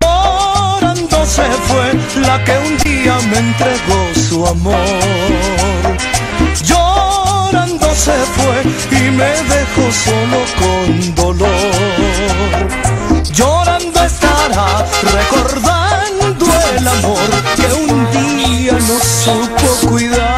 Llorando se fue la que un día me entregó su amor. Llorando se fue y me dejó solo con dolor. Llorando estará recordando el amor que un día no supo cuidar.